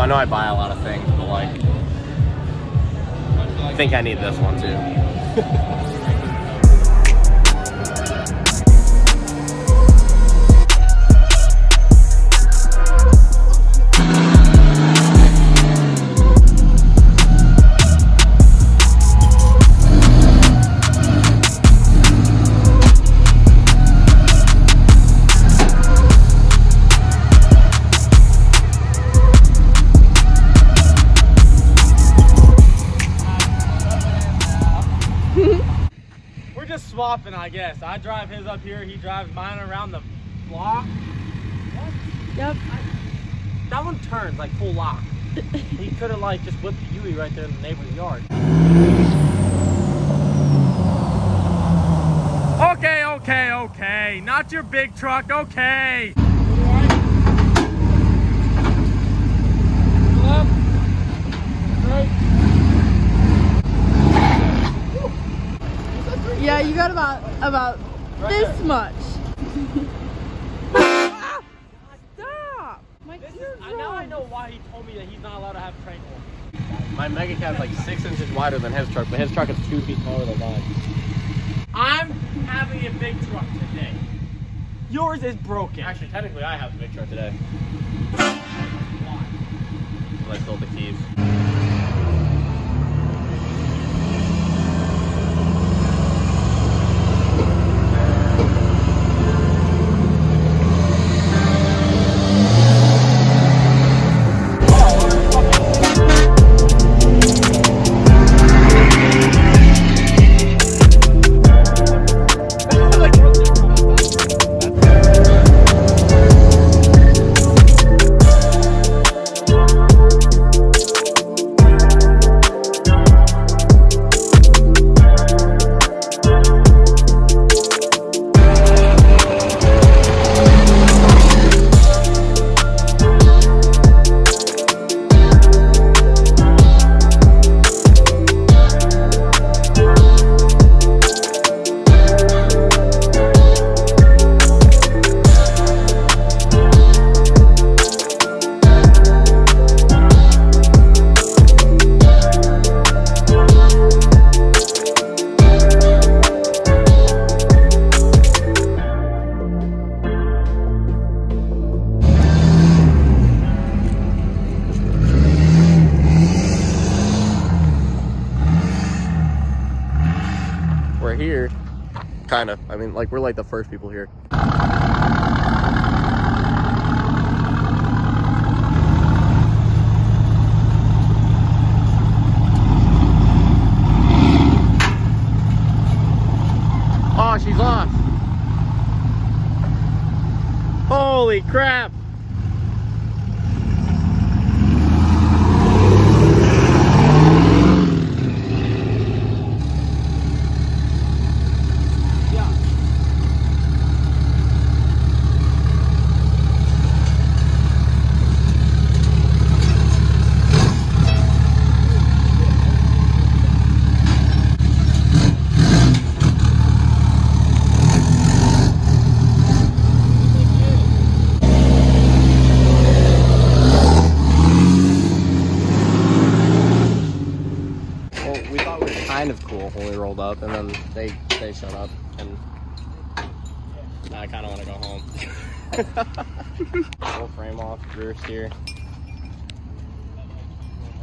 I know I buy a lot of things, but like, I think I need this one too. swapping, I guess. I drive his up here, he drives mine around the block. Yep. That one turns like full lock. he could have like just whipped the Yui right there in the neighbor's yard. Okay, okay, okay. Not your big truck, okay. Yeah, you got about about Right this there. much. Ah! Stop! My This is, eardrum. now I know why he told me that he's not allowed to have train horn. My Mega Cab's like six inches wider than his truck, but his truck is two feet taller than mine. I'm having a big truck today. Yours is broken. Actually, technically, I have a big truck today. Why? But I sold the keys. Mean, like, we're like the first people here. Oh, she's lost. Holy crap. Yeah. Well, we thought we were kind of cool when we rolled up, and then they they shut up, and now I kind of want to go home. Full frame off, rear steer.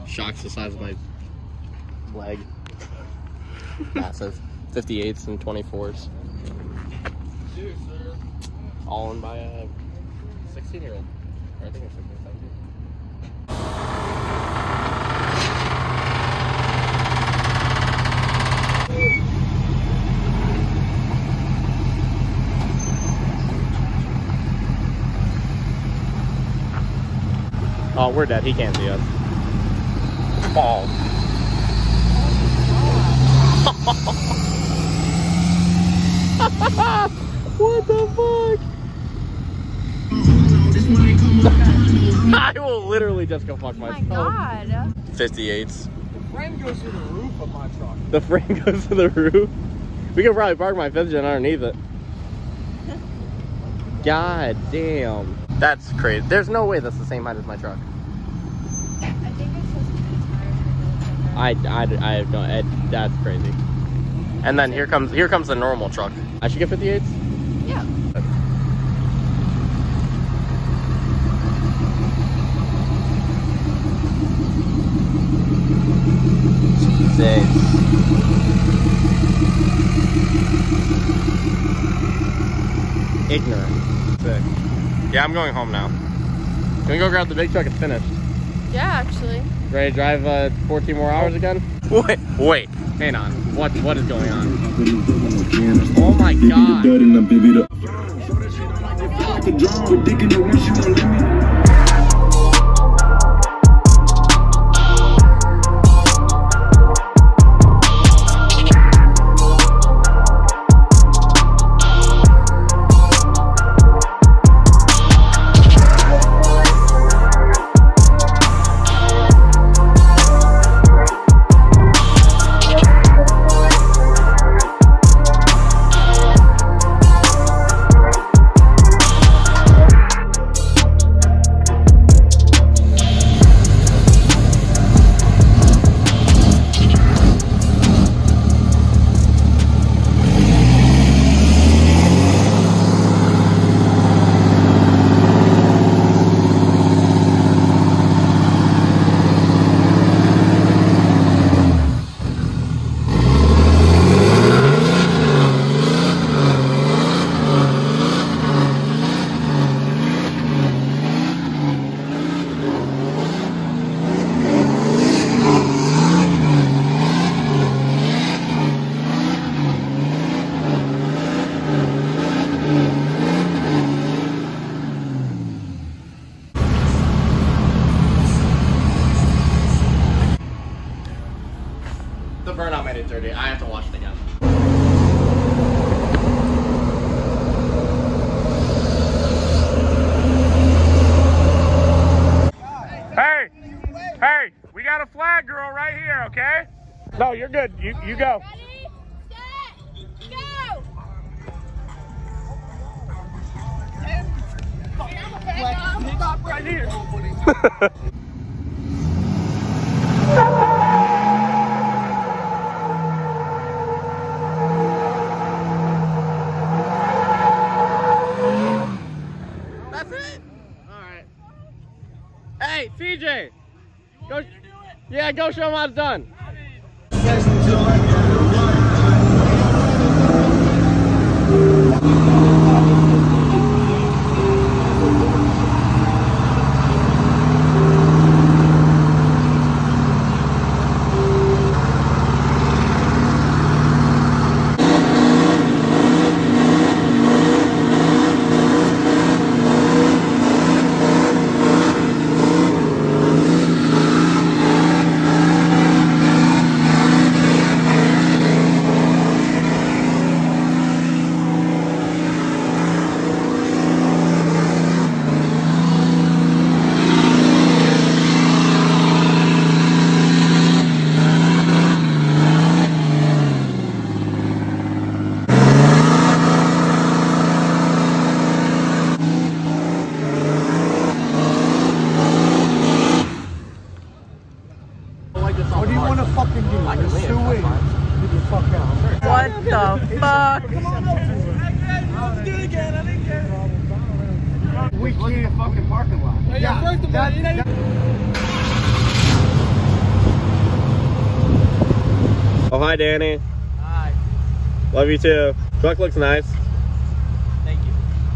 Shocks the size of my leg. Massive. 58s and 24s. All owned by a 16 year old. Or I think it's 16, 17. Oh, we're dead. He can't see us. Ball. what the fuck? I will literally just go fuck Oh my myself. god. 58s. The frame goes through the roof of my truck. The frame goes to the roof. We could probably park my fifth gen underneath it. God damn. That's crazy. There's no way that's the same height as my truck. I think it's supposed to be tires. I, I, I don't. It, that's crazy. And then here comes here comes the normal truck. I should get 58s. Yeah. Jesus. Ignorant. Sick. Yeah, I'm going home now. Can we go grab the big truck? It's finished. Yeah, actually. Ready to drive uh, 14 more hours again? Wait, wait. Hang on. What what is going on? Oh my god. Flag girl right here, okay? No, you're good. You you go. Ready, set, go! Stop right here. That's it? Alright. Hey, CJ! Go, yeah, go show him how it's done. What do you want to fucking do? You're suing. Get the fuck out. What the fuck? We can't fucking parking lot. Yeah, first of all, Oh, hi, Danny. Hi. Love you too. Truck looks nice. Thank you.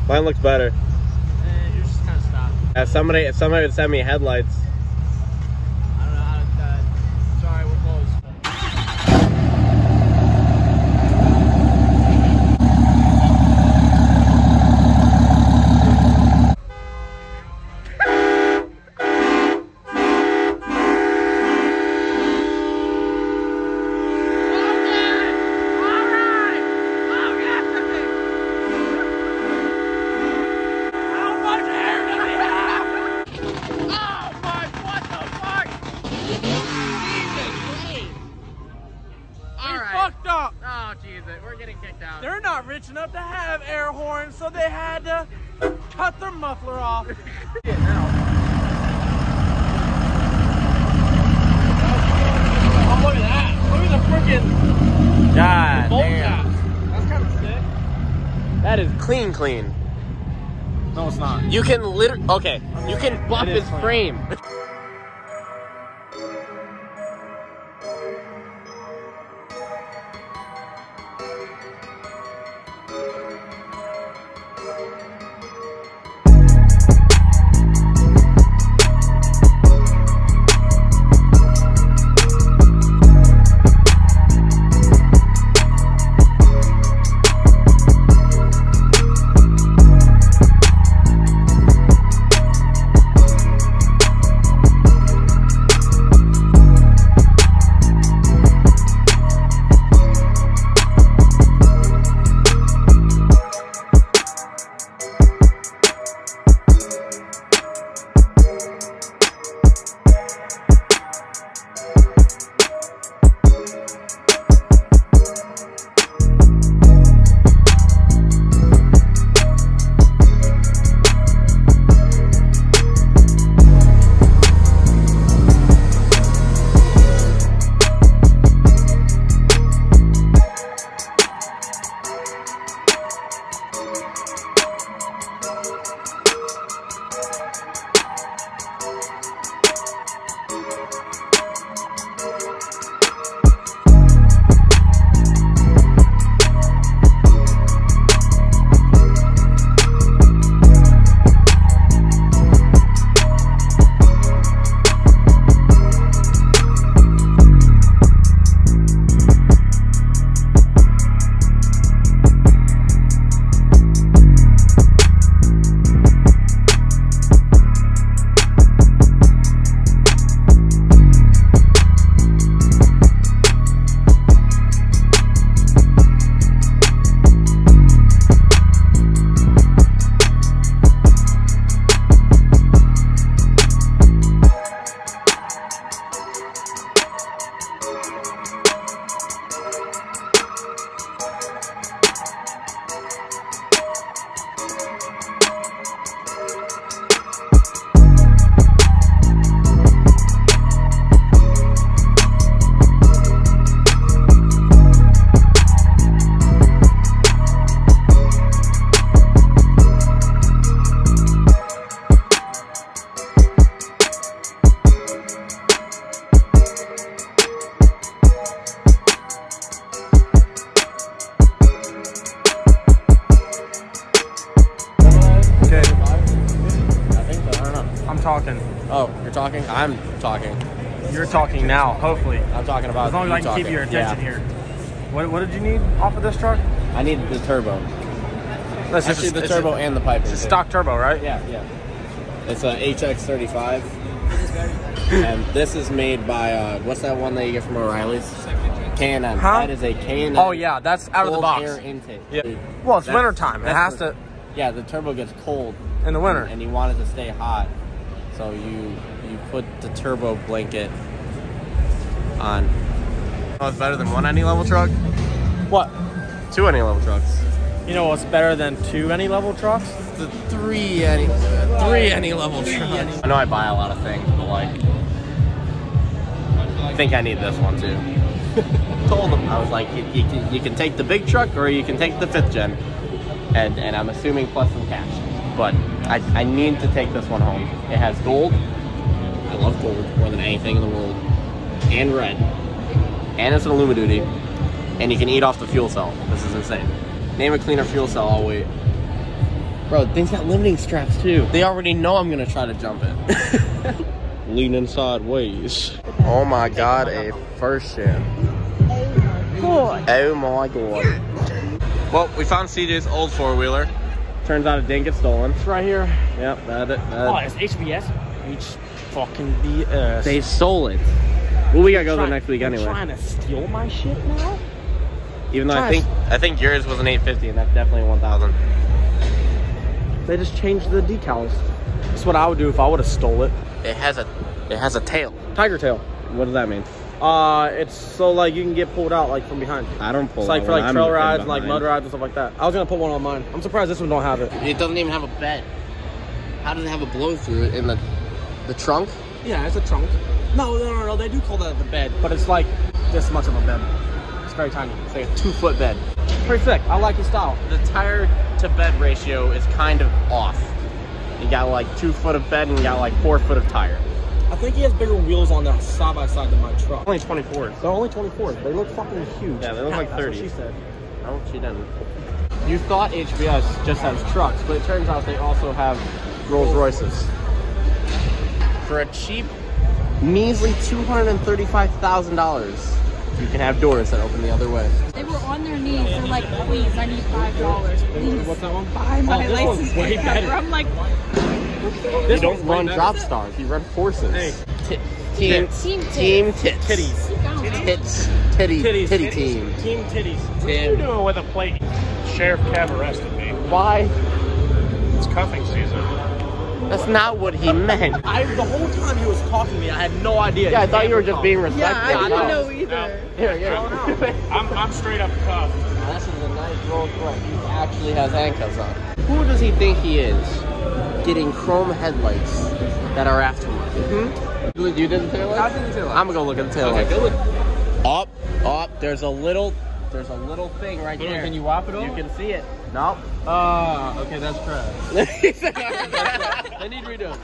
Mine looks better. Eh, you're just kind of stopped. If somebody, if somebody would send me headlights, enough to have air horns, so they had to cut their muffler off. freaking God damn. That's kind of sick. That is clean, clean. No, it's not. You can literally okay. You can buff his clean. frame. talking. Oh, you're talking. I'm talking. You're talking now, hopefully. I'm talking about. As long as I can keep your attention Yeah. here. What, what did you need off of this truck? I needed the turbo. That's Actually, the turbo and the pipe. It's a stock turbo, right? Yeah, yeah. It's a HX35. and this is made by uh, what's that one that you get from O'Reilly's? K&N. Huh? That is a K&N. Oh yeah, that's out of the box. air intake. Yeah. Well, it's That's- winter time. It has the- to Yeah, the turbo gets cold in the winter. and you want it to stay hot. So you you put the turbo blanket on. Oh, it's better than one any level truck. What? Two any level trucks. You know what's better than two any level trucks? The three any three any level trucks. I know I buy a lot of things, but like, I think I need this one too. Told him I was like, you, you, can, you can take the big truck or you can take the fifth gen, and and I'm assuming plus some cash. But I, I need to take this one home. It has gold. I love gold more than anything in the world, and red, and it's an Alumiduty, and you can eat off the fuel cell. This is insane. Name a cleaner fuel cell. I'll wait. Bro, things got limiting straps too. They already know I'm gonna try to jump it. Leaning sideways. Oh my god, a first gen. Oh my god. Well, we found CJ's old four wheeler. Turns out it didn't get stolen. It's right here. Yep, that it. Oh, it's HBS. H fucking BS. they stole it. Well, we gotta go there Try- next week you're anyway. Trying to steal my shit now? Even though I think I think yours was an 850 and that's definitely 1000. They just changed the decals. That's what I would do if I would have stole it. It has a it has a tail. Tiger tail. What does that mean? Uh, it's so like you can get pulled out like from behind. I don't pull. It's like for when like I'm trail rides, and, like mud rides and stuff like that. I was gonna put one on mine. I'm surprised this one don't have it. It doesn't even have a bed. How does it have a blow through in the the trunk? Yeah, it's a trunk. No, no, no, no. They do call that the bed, but it's like this much of a bed. It's very tiny. It's like a two foot bed. Pretty thick. I like his style. The tire to bed ratio is kind of off. You got like two foot of bed and you got like four foot of tire. I think he has bigger wheels on the side by side than my truck. Only 24s. They're only 24s. They look fucking huge. Yeah, they look like That's what 30s. she said. No, she didn't. You thought HBS just has trucks, but it turns out they also have Rolls Royces. For a cheap, measly $235,000, you can have doors that open the other way. They were on their knees. They're like, please, I need five dollars. Please What's that one? buy my Oh, this license way better. I'm like, You don't run drop stars, you run forces. Hey. Ti- team, Team tits. team tits. Titties. Tits. Titty, Titties. titty team. Team titties. What are you doing with a plate? Sheriff Kev arrested me. Why? It's cuffing season. That's not what he meant. I the whole time he was talking to me, I had no idea. Yeah, I thought you were just come. being Yeah. I didn't No. know either. Here, here. I'm, I'm straight up cuffed. This is a nice Rolls Royce. He actually has handcuffs on. Who does he think he is? Getting chrome headlights that are aftermarket. Mm-hmm. You did the tail lights? I did the tail lights. I'm gonna go look at the tail Okay, lights. go look. Up, up. There's a little, there's a little thing right Little- there. can you whop it You can see it. Nope. Ah, okay, that's trash. They need redoing.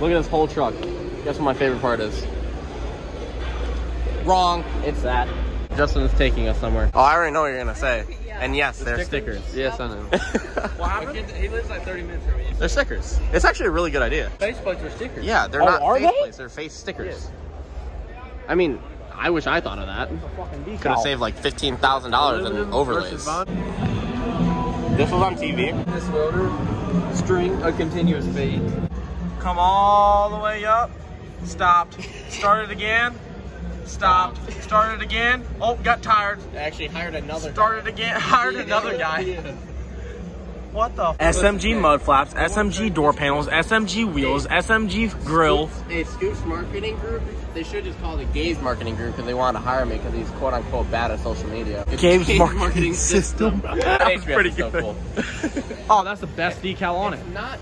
Look at this whole truck. Guess what my favorite part is? Wrong. It's that. Justin is taking us somewhere. Oh, I already know what you're gonna say. And yes, they're stickers. Yes, I know. what happened? He lives like 30 minutes from me. they're stickers. It's actually a really good idea. Faceplates are stickers. Yeah, they're Oh, not are face they? plates, they're face stickers. I mean, I wish I thought of that. Could have saved like fifteen thousand dollars in overlays. This was on TV. This loader, string a continuous beat. Come all the way up. Stopped. Started again. Stopped. Started again. Oh, got tired. Actually hired another. Started again. Hired another guy. What the? SMG mud flaps, SMG door panels, SMG wheels, SMG grill. A Scoops marketing group. They should just call it a Gaze marketing group because they wanted to hire me because he's quote unquote bad at social media. It's Gaze Gaze marketing system. HBS Pretty is so cool. Oh, that's the best decal on it. It's not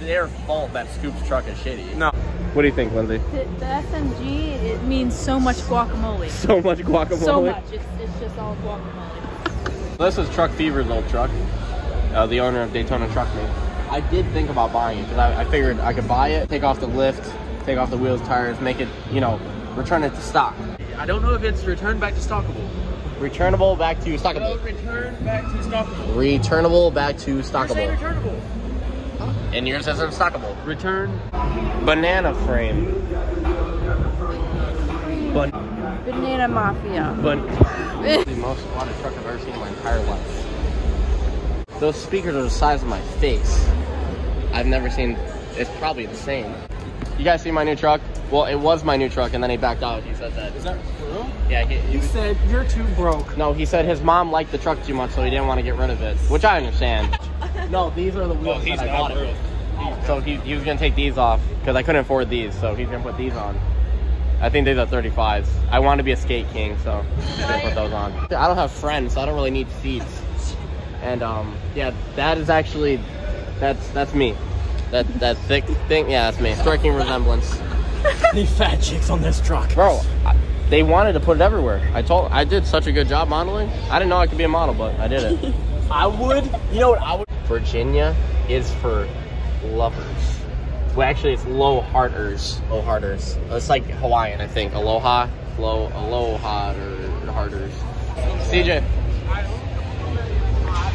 their fault that Scoops truck is shitty. No. What do you think, Lindsay? The, the SMG, it means so much guacamole. So much guacamole. So much. It's, it's just all guacamole. This is Truck Fever's old truck. Uh, the owner of Daytona Truck Meet. I did think about buying it because I, I figured I could buy it, take off the lift, take off the wheels, tires, make it, you know, return it to stock. I don't know if it's returned back to stockable. Returnable back to stockable. return back to stockable. Returnable back to You're stockable. returnable. And yours says unstockable. Return. Banana frame. But Banana Mafia. but the most wanted truck I've ever seen in my entire life. Those speakers are the size of my face. I've never seen. It's probably insane. You guys see my new truck? Well, it was my new truck, and then he backed out. He said that. is that true? Yeah, he, he He was- said you're too broke. no, he said his mom liked the truck too much, so he didn't want to get rid of it, which I understand. No, these are the wheels he's that I not bought it with. So he, he was gonna take these off because I couldn't afford these, so he's gonna put these on. I think these are 35s. I want to be a skate king, so I'm gonna put those on. I don't have friends, so I don't really need seats. And um, yeah, that is actually that's that's me. That that thick thing, yeah, that's me. Striking resemblance, Any fat chicks on this truck? bro. I, they wanted to put it everywhere. I told I did such a good job modeling. I didn't know I could be a model, but I did it. I would. You know what? I would. Virginia is for lovers. Well, actually, it's low hearters. Low hearters. It's like Hawaiian, I think. Aloha, low, aloha or hearters. CJ,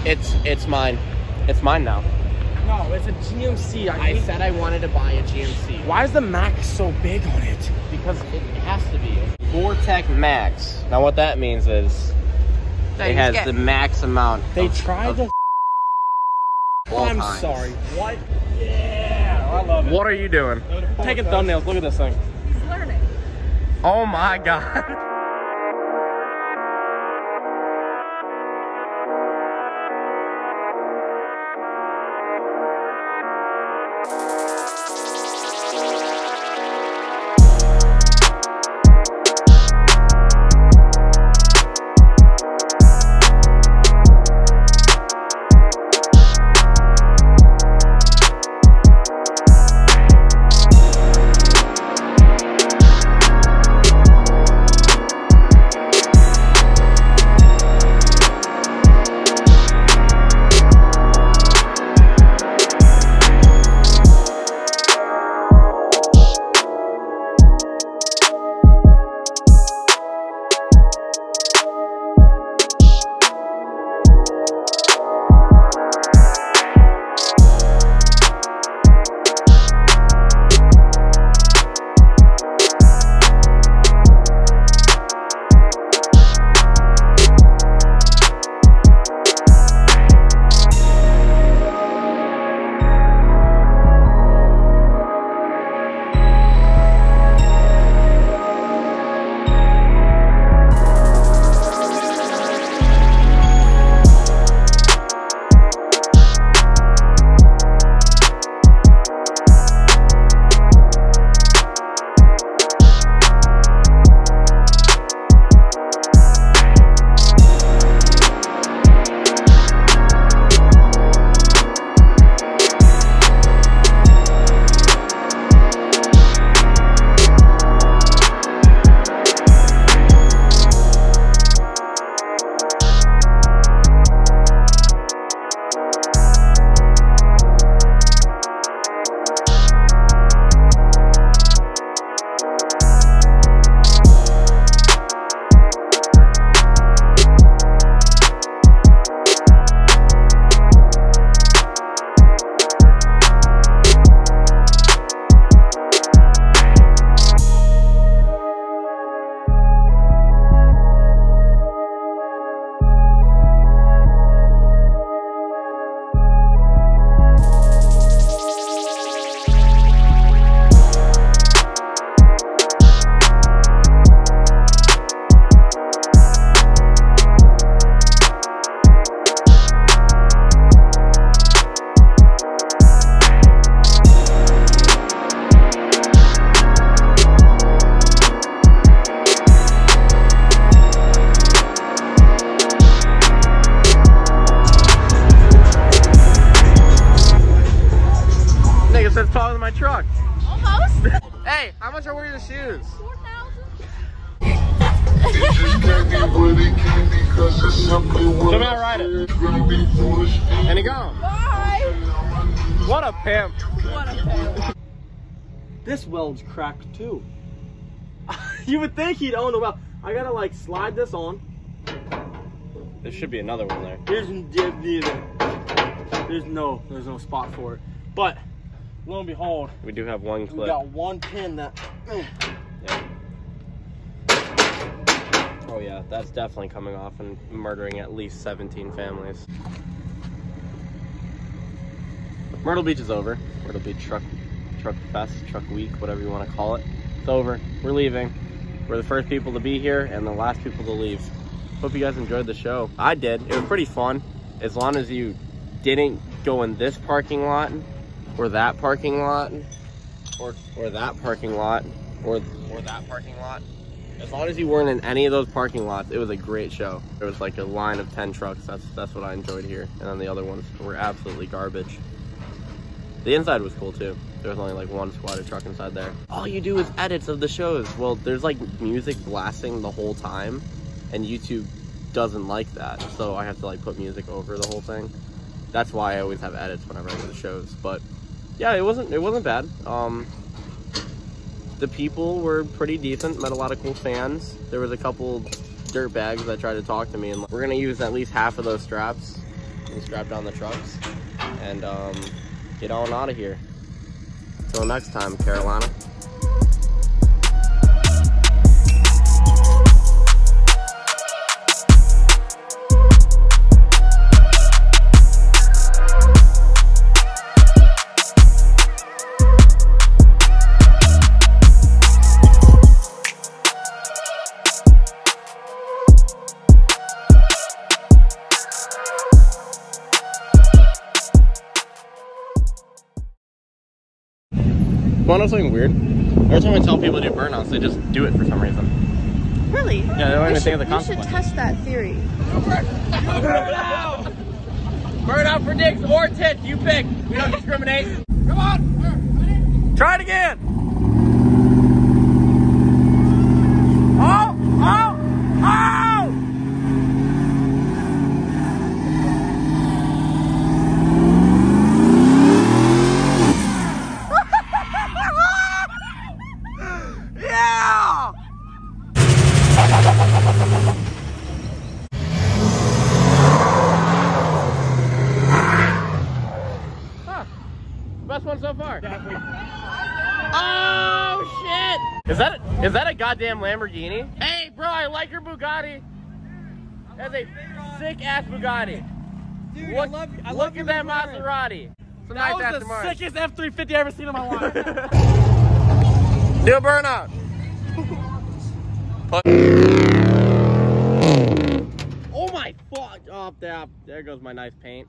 it's it's mine. It's mine now. No, it's a GMC. I, I hate- said I wanted to buy a GMC Why is the Max so big on it? because it has to be. Vortec Max. Now, what that means is That it has get- the max amount. They of, tried of to. All I'm times. sorry. What? Yeah, I love it. What are you doing? Taking thumbnails. Look at this thing. He's learning. Oh my god. What a pimp. What a fail. This weld's cracked too. you would think he'd own the weld. I gotta like slide this on. There should be another one there. There's neither. There's no, there's no spot for it. But lo and behold, We do have one clip. we got one pin that. Yeah. Oh yeah, that's definitely coming off and murdering at least 17 families. Myrtle Beach is over. Myrtle Beach Truck Truck Fest, Truck Week, whatever you want to call it. It's over. We're leaving. We're the first people to be here and the last people to leave. Hope you guys enjoyed the show. I did. It was pretty fun. As long as you didn't go in this parking lot or that parking lot or or that parking lot or or that parking lot. As long as you weren't in any of those parking lots, it was a great show. There was like a line of 10 trucks. That's that's what I enjoyed here. And then the other ones were absolutely garbage. The inside was cool too. There was only like one squatted truck inside there. All you do is edits of the shows. Well, there's like music blasting the whole time, and YouTube doesn't like that. So I have to like put music over the whole thing. That's why I always have edits whenever I go to shows. But yeah, it wasn't it wasn't bad. Um, the people were pretty decent. Met a lot of cool fans. There was a couple dirt bags that tried to talk to me, and we're gonna use at least half of those straps and strap down the trucks and um, get on out of here. Till next time, Carolina. Know something weird? Every time I tell people to do burnouts, they just do it for some reason. Really? Yeah, they don't even should, think of the we should test that theory. Burn out for dicks or tits, you pick. We don't discriminate. Come on. Try it again. Oh, oh, oh! yeah! Best one so far. Oh shit! Is that a, is that a goddamn Lamborghini? Hey, bro, I like your Bugatti. That's a sick ass Bugatti. Dude, Look, I love, I look love at that Maserati. It's a That nice was the Martin. sickest F350 I've ever seen in my life. Do a burnout. Oh my fuck! Oh, there, there goes my nice paint.